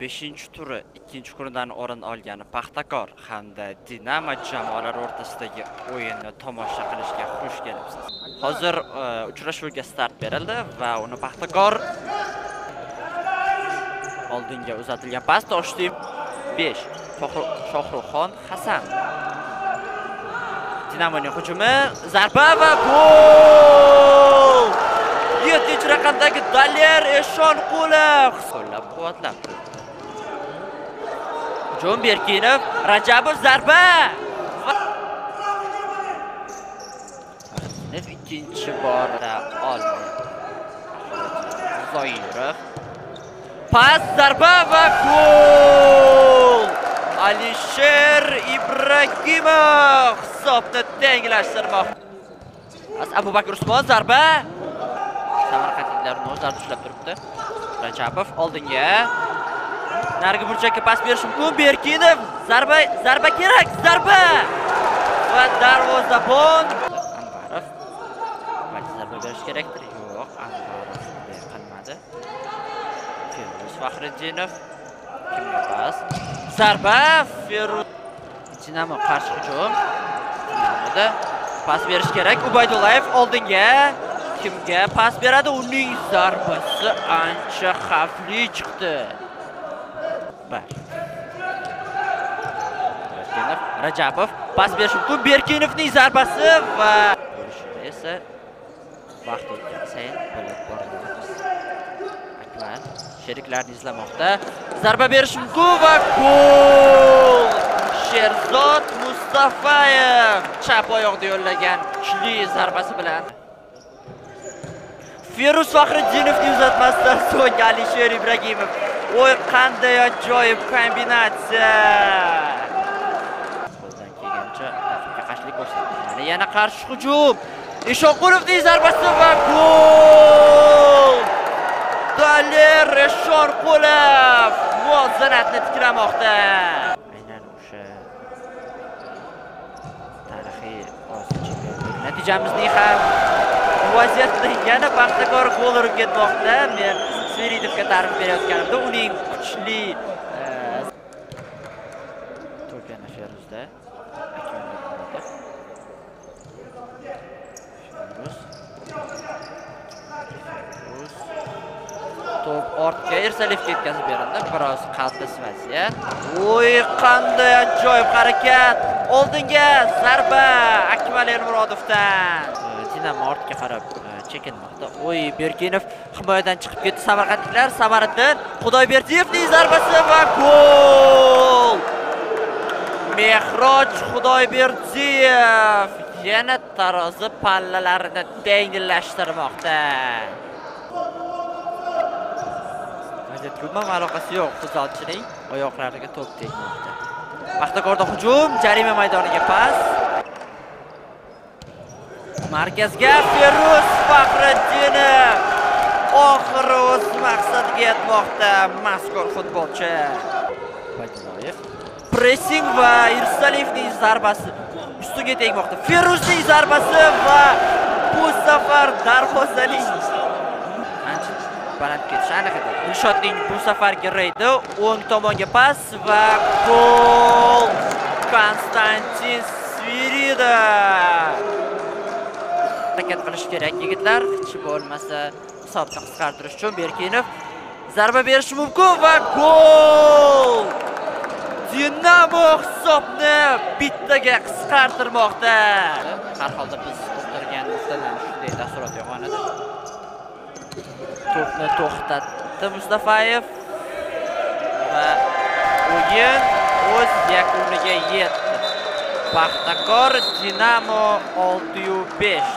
5-turi ikkinchi kundan o'rin olgan Paxtakor hamda Dinamo jamoalari o'rtasidagi o'yinni tomosha qilishga xush kelibsiz. Hozir e, uchrashuvga start berildi va uni Paxtakor oldinga uzatilgan pas Toshtim 5 Shohruxxon Hasan Dinamoning hujumi zarba va gol! 7-raqamdagi Daler Eshonqulov qo'llab-quvvatlab Jon Berkinov, Rajabov zarba! Farzinov ikkinchi borda olmaydi. Zoirov Pas zarba va gol! Alisher Ibragimov hisobni tenglashtirmoqda. As Abu Bakr Usmon zarba. Samarqandliklar o'zlari ushlab turibdi. Rajabov oldinga. Narigi burchakka pas berish mumkin. Berkinov zarba, zarba kerak, zarba! Va darvozabon Anvarov. Balki zarba berish kerakdir. Yo'q, Anvarov qilmadi. Feruz Faxriddinov kimga pas? Zarba Feruz. Dinamo qarshi hujum. Dinamoda pas berish kerak. Ubaydullayev oldinga. Kimga pas beradi? Uning zarbasi ancha xavfli chiqdi. Back. Berkinov, Rajabov pas berish mumkin. Berkinovning zarbasi va esa vaqt o'tgan sayin bo'lib boriladi. Akbar sheriklarni izlamoqda. Zarba berish mumkin va gol! Sherzod Mustafayev chap oyoqda yo'llagan kuchli zarbasi bilan Feruz Faxriddinovning uzatmasidan so'ng Alisher Ibragimov. Voy qanday ajoyib kombinatsiya! Qo'ldan kelgancha raqibga qarshilik ko'rsatdi. Yana qarshi hujum. Eshonqulovning zarbasi va gol! Daler Eshonqulov muvozanatni tiklamoqda. Aynan o'sha tarixiy Osiyo chempionligi natijamizning ham vaziyatda yana Paxtakor gol urib ketmoqda. Men Sviridovga ta'rif berayotganimda uning kuchli e, to'p yana Feruzda. To'p ortga Irsalevga yetkazib berildi. Biroz qaltis vaziyat. Voy, qanday ajoyib harakat! Oldinga zarba Akmal Elmurodovdan. Ham ortga qarab e, chekinmoqda. O'y, Berkinov himoyadan chiqib ketdi. Samarqandliklar Samariddin Xudoyberdiyevning zarbasi va gol! Mehroj Xudoyberdiyev yana tarozi pallalarini tenglashtirmoqda. Vaziyat umuman aloqasi yo'q futbolchining oyoqlariga to'p tegmoqda. Paxtakorda hujum, jarima maydoniga pas. Markazga Feruz Faxriddinov oxiri o'z maqsadiga yetmoqda mazkur futbolchi. Baydullayev pressing va Irsalevning zarbasi ustiga tegmoqda. Feruzning zarbasi va bu safar darvozaning ancha baland ketishi aniq. Dilshodning bu safargi reydi o'ng tomonga pas va gol! Konstantin Sviridov harakat qilish kerak. Yigitlar hech bo'lmasa hisobni qisqartirish uchun Berkinov zarba berishi mumkin va gol! Dinamo hisobni bittaga qisqartirmoqda. Har holda biz o'tirgan nuqtadan shunday taassurot uyg'onadi to'pni to'xtatdi Mustafayev. Va o'yin o'z yakuniga yetdi. Paxtakor Dinamo 6-5